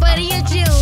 but you do.